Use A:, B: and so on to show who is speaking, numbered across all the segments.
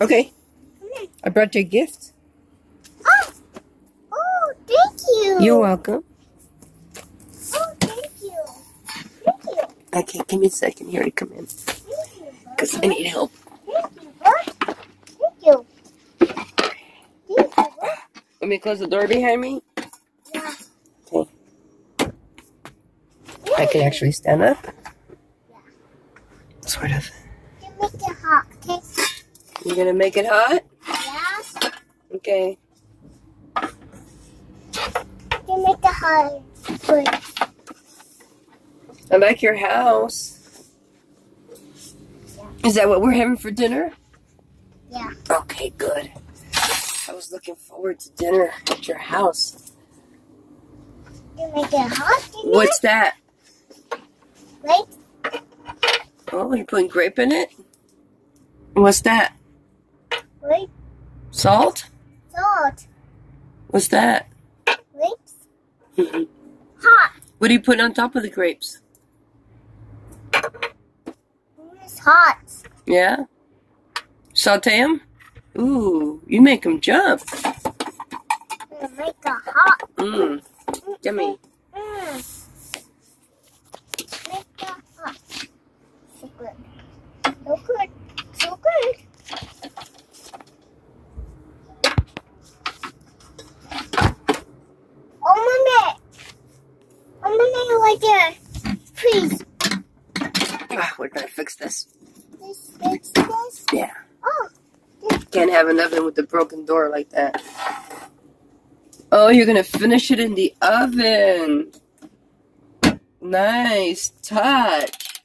A: Okay. I brought you a gift.
B: Oh, oh, thank you.
A: You're welcome.
B: Oh, thank you. Thank you.
A: Okay, give me a second here to come in.
B: Thank you.
A: Because I need help.
B: Thank you. Thank you. Thank you.
A: Let me close the door behind me.
B: Yeah.
A: Okay. I can actually stand up. Yeah. Sort of.
B: You
A: gonna make it hot?
B: Yeah.
A: Okay.
B: You make it hot. Good.
A: I like your house. Is that what we're having for dinner?
B: Yeah.
A: Okay, good. I was looking forward to dinner at your house.
B: You make it hot. didn't
A: What's that?
B: Right?
A: Oh, you're putting grape in it? What's that?
B: Right?
A: Salt?
B: Salt.
A: What's that?
B: Grapes.
A: what
B: Hot.
A: do you put on top of the grapes?
B: It's hot.
A: Yeah? Saute them? Ooh, you make them jump.
B: You make it hot.
A: Mmm, yummy.
B: Mm. Make it hot. So good. So good. So good. Oh, my I'm gonna like it. Please.
A: Ah, we're gonna fix this.
B: This, this, this.
A: Yeah.
B: Oh,
A: Can't have an oven with a broken door like that. Oh, you're gonna finish it in the oven. Nice touch.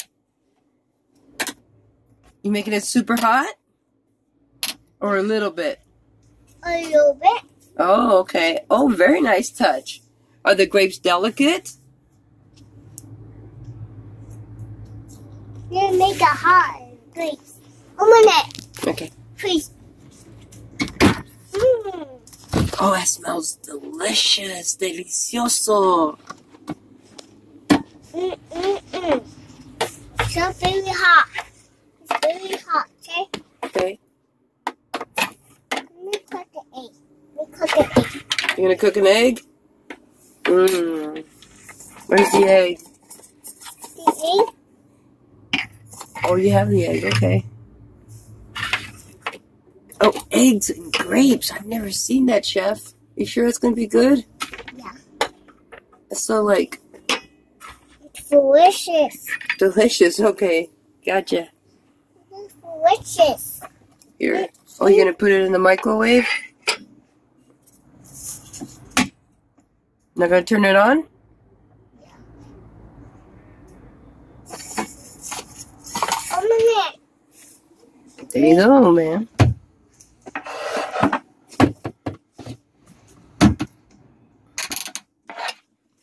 A: You making it super hot? Or a little bit?
B: a little bit.
A: Oh, okay. Oh, very nice touch. Are the grapes delicate?
B: You make it hot. Please. I'm gonna,
A: Okay.
B: please. Mm.
A: Oh, that smells delicious. Delicioso.
B: Mm, mm, mm. So very hot. It's very hot, okay?
A: Okay.
B: Let me cook the egg. Let me cook the egg.
A: You gonna cook an egg? Mmm. Where's the egg?
B: The egg?
A: Oh, you have the egg. Okay. Oh, eggs and grapes. I've never seen that, chef. You sure it's gonna be good?
B: Yeah.
A: It's so like
B: It's delicious.
A: delicious. Okay, gotcha.
B: It's delicious.
A: Here. Oh, you're gonna put it in the microwave? Not gonna turn it on?
B: I'm gonna,
A: There you go, man.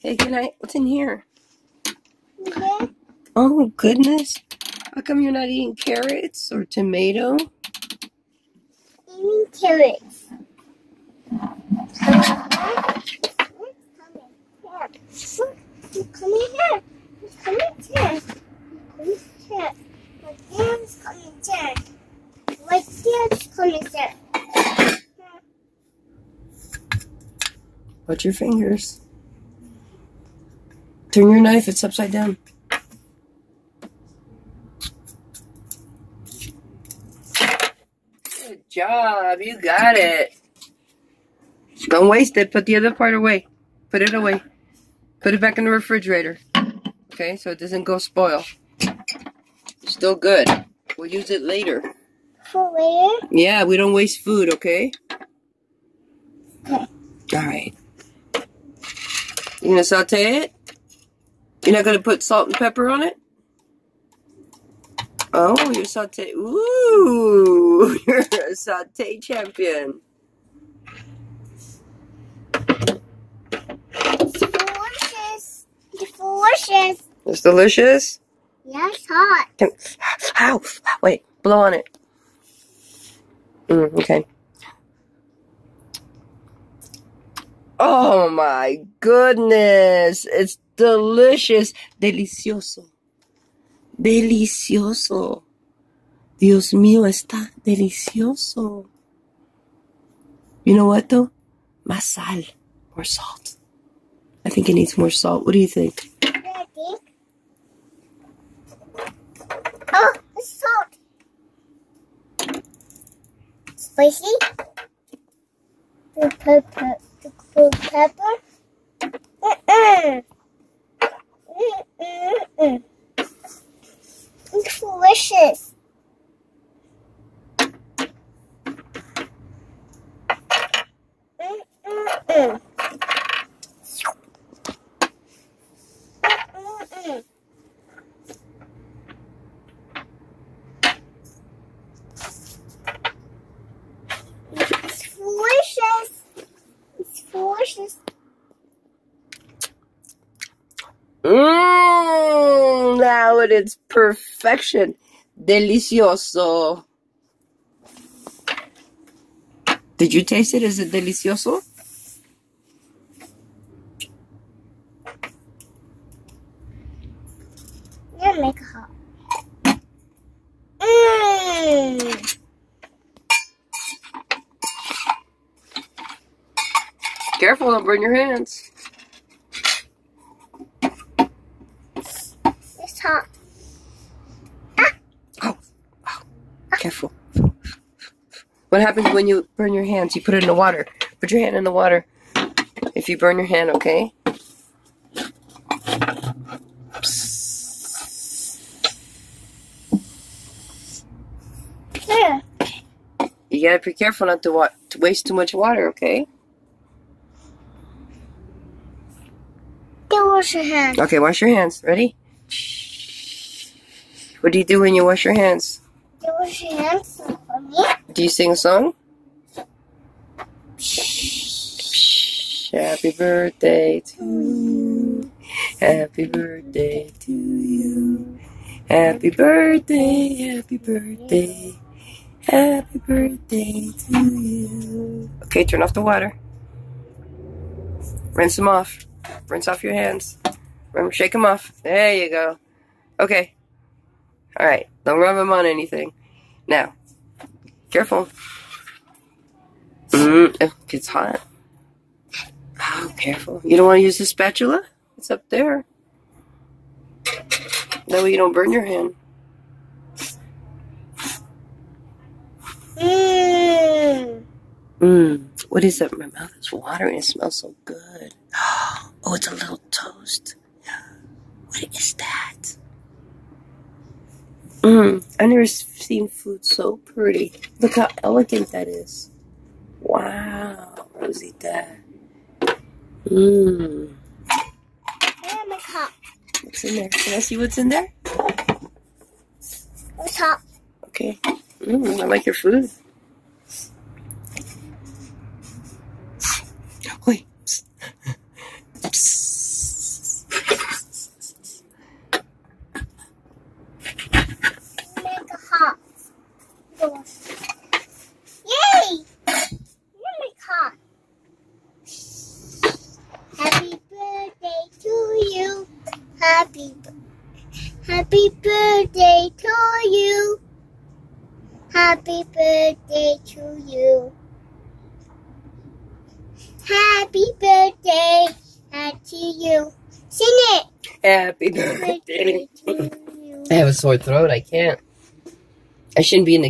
A: Hey, can I? What's in here?
B: yeah,
A: Oh goodness! How come you're not eating carrots or tomato?
B: eating carrots. Come here. Come here. Come here. My dad's coming here. My dad's coming here.
A: Watch your fingers. Turn your knife, it's upside down. Good job, you got it. Don't waste it, put the other part away. Put it away. Put it back in the refrigerator. Okay, so it doesn't go spoil. Still good. We'll use it later.
B: For later.
A: Yeah, we don't waste food, okay?
B: Okay.
A: Alright. You gonna saute it? You're not gonna put salt and pepper on it? Oh, you're saute. Ooh, you're a saute champion.
B: It's delicious. It's delicious.
A: It's delicious.
B: Yeah, it's hot.
A: Ow! Wait, blow on it. Mm, okay. Oh my goodness! It's delicious. Delicioso. Delicioso. Dios mío, está delicioso. You know what though? Más sal. More salt. I think it needs more salt. What do you think?
B: Oh, salt. Spicy. The pepper. Pepper. Mm-mm. Mm-mm-mm. It's delicious. Mm-mm-mm. Mm-mm. It's delicious. It's delicious.
A: Mmm, now it is perfection. Delicioso. Did you taste it? Is it delicioso?
B: Make hot. Mmm.
A: Careful, don't burn your hands.
B: It's hot.
A: Oh, oh, careful. What happens when you burn your hands? You put it in the water. Put your hand in the water. If you burn your hand, okay?
B: Here.
A: You gotta be careful not to, wa- to waste too much water, okay?
B: Go wash your hands.
A: Okay, wash your hands. Ready? What do you do when you wash your hands? Do you sing a song? Happy birthday to you. Happy birthday to you. Happy birthday, happy birthday. Happy birthday to you. Okay, turn off the water. Rinse them off. Rinse off your hands. Shake them off. There you go. Okay. All right. Don't rub them on anything. Now, careful. Mm, it gets hot. Oh, careful. You don't want to use the spatula? It's up there. That way you don't burn your hand.
B: Mmm.
A: Mmm. What is that? My mouth is watering. It smells so good. Oh, it's a little toast. What is that? Mmm. I've never seen food so pretty. Look how elegant that is. Wow, Rosita. Mmm. What's in there? Can I see what's in there?
B: What's hot.
A: Okay. Mmm, I like your food. Wait. Psst. Psst.
B: Make it hot. Go wash. Yay! You make hot. Happy birthday to you. Happy b- Happy birthday to you. Happy birthday to you. Happy birthday to you. Sing it.
A: Happy
B: Birthday
A: birthday.
B: to you.
A: I have a sore throat. I can't. I shouldn't be in the